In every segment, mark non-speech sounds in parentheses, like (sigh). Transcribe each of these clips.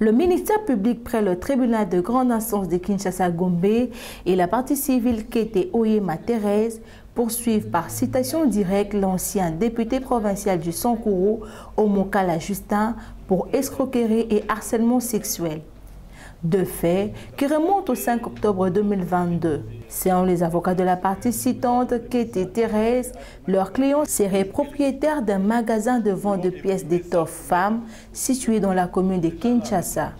Le ministère public près le tribunal de grande instance de Kinshasa Gombe et la partie civile Kete Oyema Thérèse poursuivent par citation directe l'ancien député provincial du Sankourou, Omokala Justin, pour escroquerie et harcèlement sexuel. Deux faits qui remontent au 5 octobre 2022. Selon les avocats de la partie citante, Kate et Thérèse, leurs clients seraient propriétaires d'un magasin de vente de pièces d'étoffe femmes situé dans la commune de Kinshasa.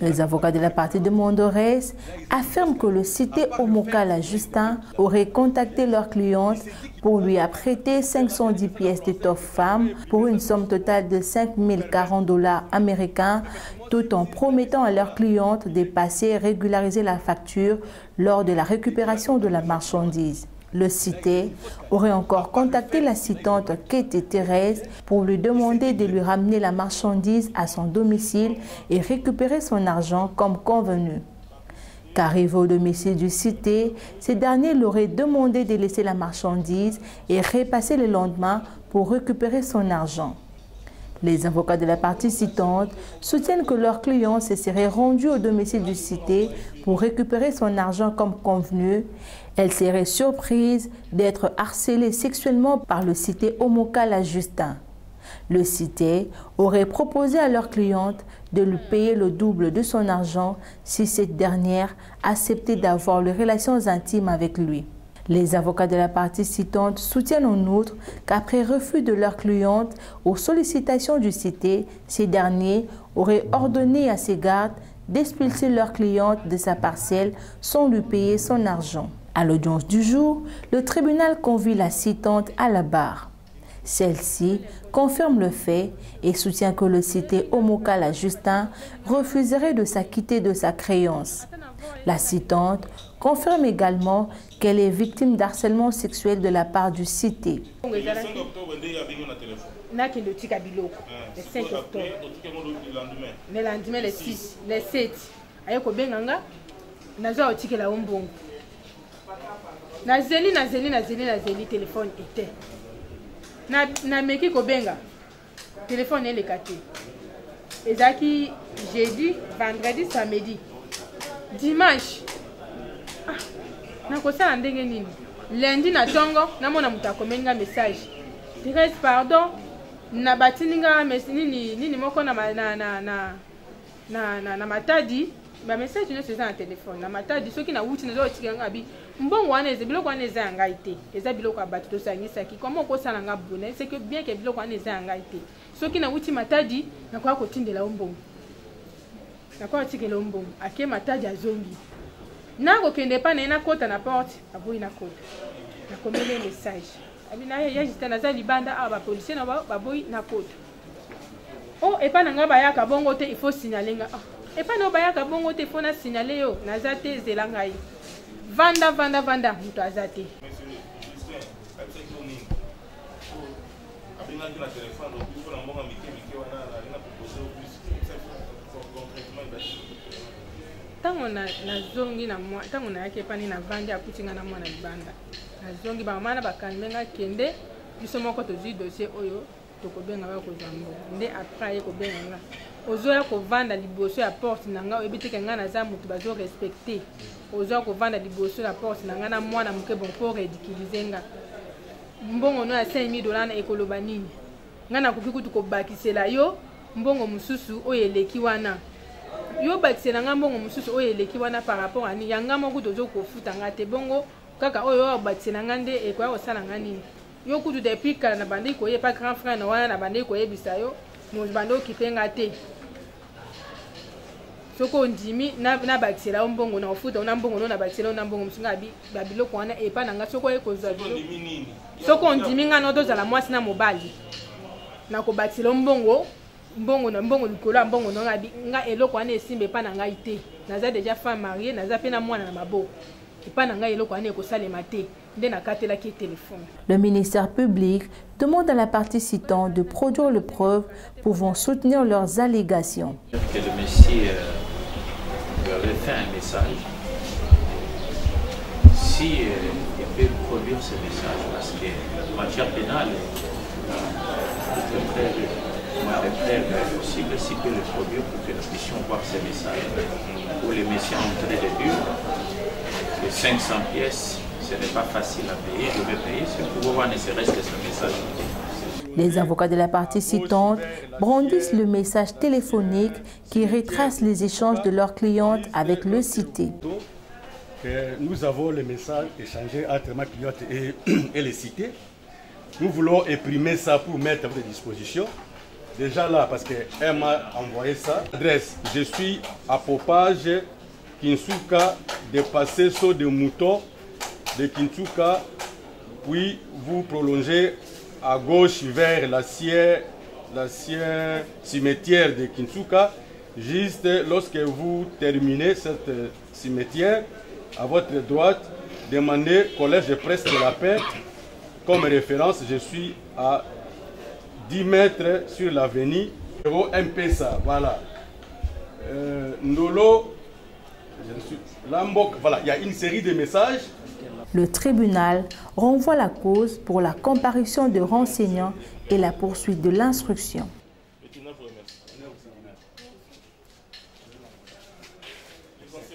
Les avocats de la partie de Mondores affirment que le cité Omokala Justin aurait contacté leur cliente pour lui apprêter 510 pièces d'étoffe femmes pour une somme totale de 5040 dollars américains, tout en promettant à leur cliente de passer et régulariser la facture lors de la récupération de la marchandise. Le cité aurait encore contacté la citante Kate Thérèse pour lui demander de lui ramener la marchandise à son domicile et récupérer son argent comme convenu. Qu'arrivé au domicile du cité, ces derniers l'auraient demandé de laisser la marchandise et repasser le lendemain pour récupérer son argent. Les avocats de la partie citante soutiennent que leur client se serait rendu au domicile du cité pour récupérer son argent comme convenu. Elle serait surprise d'être harcelée sexuellement par le cité Omokala Justin. Le cité aurait proposé à leur cliente de lui payer le double de son argent si cette dernière acceptait d'avoir les relations intimes avec lui. Les avocats de la partie citante soutiennent en outre qu'après refus de leur cliente aux sollicitations du cité, ces derniers auraient ordonné à ses gardes d'expulser leur cliente de sa parcelle sans lui payer son argent. À l'audience du jour, le tribunal convie la citante à la barre. Celle-ci confirme le fait et soutient que le cité Omokala Justin refuserait de s'acquitter de sa créance. La citante confirme également qu'elle est victime d'harcèlement sexuel de la part du cité. le 5 octobre le lendemain le 6 le 7 aye kobenga nga nazwa otikela yo mbongo nazeli nazeli nazeli nazeli telefone ete nameki kobenga. Telefone eleka te. Ezalaki jeudi vendredi samedi. Dimanche. Ah, nakosala ndenge nini? Lundi na ntongo namona moto akomeli nga message. Therese pardon. Na batindi nga nini, nini moko na, na, na, na, na, na, na matadi bamessage nyonso eza na telefone na matadi soki nawuti naza otika nga bi mbongo wana eza biloko wana eza ya ngai te. Eza biloko ya bato tosangisaki. Koma okosala nga buna eseke bien ke biloko wana eza ya ngai te. Soki nawuti matadi nakoya kotindela yo mbongo. Nakoya kotikela yo mbongo. Ake matadi azongi. Nakokende epa na ye nakota na porte aboyi nakota. Nakomeli ye message ya justin naza libanda. Awa bapolisie na baboyi nakota. O epa na ngai bayaka bongo te ifo signale nga epa na yo bayaka bongo te ifo na signale yo naza te ezela ngai. Vanda vanda vanda moto aza te. Abengaki na telefone opiko na mbongo mike mike wana alinga propose ntango nazongi na mwa ntango nayaki epani navandi akutinga na mwana libanda. Nazongi bamama na bakangi nga kende. Biso moko tozwi dossier oyo tokobenga baya kozwa mbongo nde apres aye kobenga nga ozoya kovanda liboso ya porte na nga oyebi teke ngai naza moto bazorespecte ozoya kovanda liboso ya porte na ngai na mwana moke bon mpo redikilize nga. Mbongo no ya 5000 dola na ekoloba nini? Ngai nakoki kutu kobakisela yo mbongo mosusu oyo eleki wana. Yo obakisela ngai mbongo mosusu oyo eleki wana par rapport ani yanga moko tozo kofuta ngai te bongo kaka oyo oyo obakisela ngai nde ekoya kosala ngai nini? Yo kutu depuis kala na bandeki koyepa grand frère na wana na bandeki koyebisa yo bande okipe ngai te. Soki ondimi nabakisela yo mbongo na ofuta na mbongo no nabakisela yo na mbongo mosu ngai babiloko wana epa na ngai soki oye kozwa biloko. soki ondimi ngai no tozala mwasi na mobali. Nakobakisela yo mbongo mbongo na mbongo likolo ya mbongo no ngai eloko wana esimba epa na ngai te. Naza deja femme marie naza mpe na mwana na maboko. Epa na ngai eloko wana ekosalema te Le ministère public demande à la partie citant de produire les preuves pouvant soutenir leurs allégations. Que le monsieur euh, lui avait fait un message. Si euh, il peut produire ce message, parce que la matière pénale est très de le possible si peut le produire pour que nous puissions voir ces messages. Pour les messieurs entrés de dur, les 500 pièces, ce n'est pas facile à payer. Je vais payer ce pour voir ne serait-ce que ce message. Les avocats de la partie citante brandissent le message téléphonique qui retrace les échanges de leurs clientes avec le cité. Que nous avons le message échangé entre ma cliente et, (clears throat) et les cités. Nous voulons imprimer ça pour mettre à votre disposition. Déjà là, parce qu'elle m'a envoyé ça. Adresse, je suis à Popage, Kinsuka, de passer sur de moutons de Kinsuka, puis vous prolongez à gauche vers l'ancien cimetière de Kinsuka. Juste lorsque vous terminez cette cimetière, à votre droite, demandez Collège de presse de la paix. Comme référence, je suis à 10 mètres sur l'avenue MPSA. Voilà. Euh. Il y a une série de messages. Le tribunal renvoie la cause pour la comparution de renseignants et la poursuite de l'instruction.